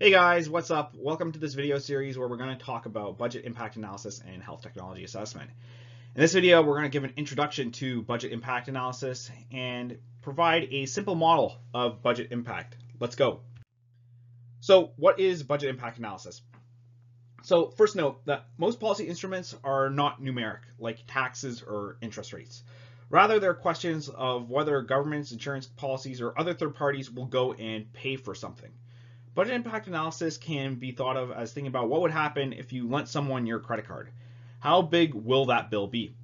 Hey guys, what's up? Welcome to this video series where we're going to talk about budget impact analysis and health technology assessment. In this video, we're going to give an introduction to budget impact analysis and provide a simple model of budget impact. Let's go. So what is budget impact analysis? So first note that most policy instruments are not numeric, like taxes or interest rates. Rather, they're questions of whether governments, insurance policies, or other third parties will go and pay for something. Budget impact analysis can be thought of as thinking about what would happen if you lent someone your credit card. How big will that bill be?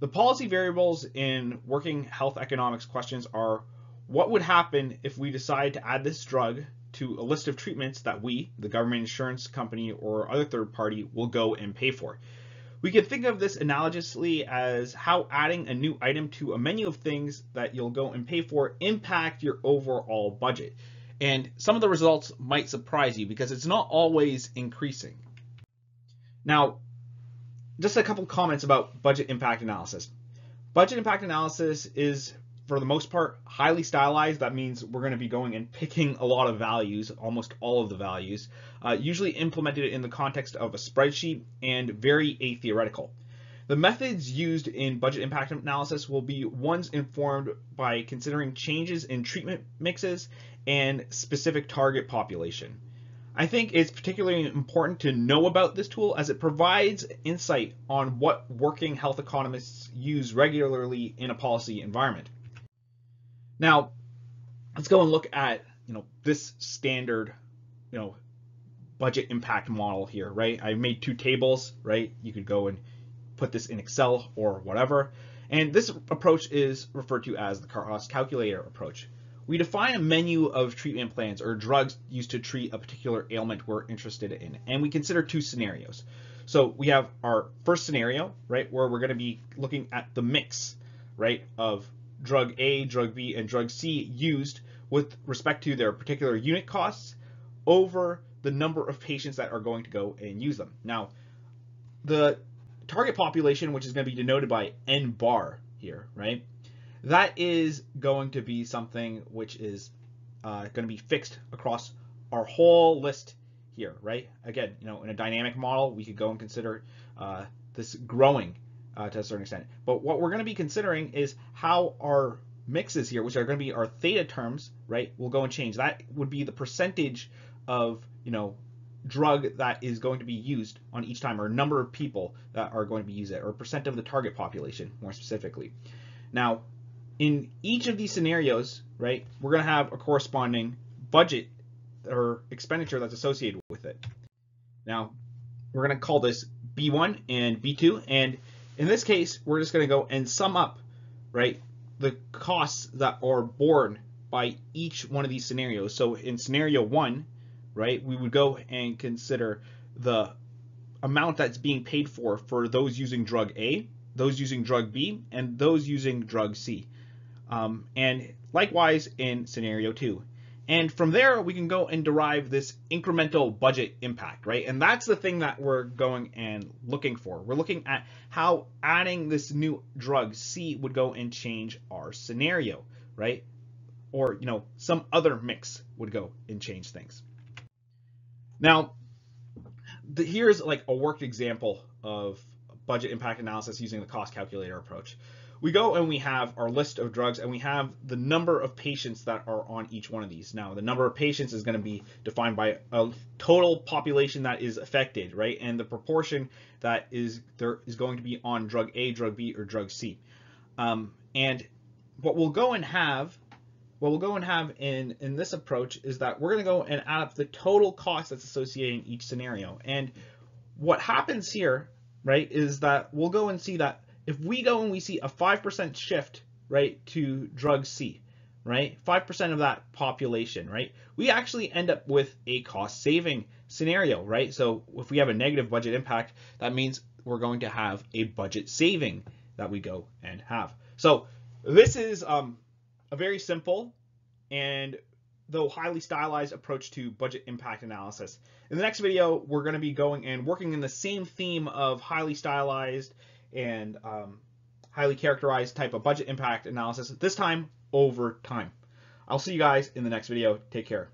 The policy variables in working health economics questions are what would happen if we decide to add this drug to a list of treatments that we, the government insurance company or other third party, will go and pay for. We can think of this analogously as how adding a new item to a menu of things that you'll go and pay for impact your overall budget. And some of the results might surprise you because it's not always increasing. Now, just a couple comments about budget impact analysis. Budget impact analysis is, for the most part, highly stylized. That means we're going to be going and picking a lot of values, almost all of the values, uh, usually implemented in the context of a spreadsheet and very atheoretical. The methods used in budget impact analysis will be ones informed by considering changes in treatment mixes and specific target population. I think it's particularly important to know about this tool as it provides insight on what working health economists use regularly in a policy environment. Now, let's go and look at you know this standard you know budget impact model here, right? I made two tables, right? You could go and put this in Excel or whatever. And this approach is referred to as the cost calculator approach. We define a menu of treatment plans or drugs used to treat a particular ailment we're interested in, and we consider two scenarios. So we have our first scenario, right, where we're going to be looking at the mix, right, of drug A, drug B, and drug C used with respect to their particular unit costs over the number of patients that are going to go and use them. Now, the target population, which is going to be denoted by N bar here, right, that is going to be something which is uh, going to be fixed across our whole list here, right? Again, you know, in a dynamic model, we could go and consider uh, this growing uh, to a certain extent. But what we're going to be considering is how our mixes here, which are going to be our theta terms, right, will go and change. That would be the percentage of, you know, drug that is going to be used on each time, or number of people that are going to be used it, or percent of the target population, more specifically. Now, in each of these scenarios, right, we're going to have a corresponding budget or expenditure that's associated with it. Now, we're going to call this B1 and B2, and in this case, we're just going to go and sum up, right, the costs that are borne by each one of these scenarios. So in scenario one, right, we would go and consider the amount that's being paid for for those using drug A, those using drug B, and those using drug C. Um, and likewise in scenario two. And from there, we can go and derive this incremental budget impact, right? And that's the thing that we're going and looking for. We're looking at how adding this new drug C would go and change our scenario, right? Or, you know, some other mix would go and change things. Now, the, here's like a worked example of budget impact analysis using the cost calculator approach we go and we have our list of drugs and we have the number of patients that are on each one of these. Now, the number of patients is going to be defined by a total population that is affected, right? And the proportion that is there is going to be on drug A, drug B, or drug C. Um, and what we'll go and have, what we'll go and have in, in this approach is that we're going to go and add up the total cost that's associated in each scenario. And what happens here, right, is that we'll go and see that if we go and we see a 5% shift, right, to drug C, right, 5% of that population, right, we actually end up with a cost saving scenario, right? So if we have a negative budget impact, that means we're going to have a budget saving that we go and have. So this is um, a very simple and though highly stylized approach to budget impact analysis. In the next video, we're going to be going and working in the same theme of highly stylized and um, highly characterized type of budget impact analysis, this time over time. I'll see you guys in the next video. Take care.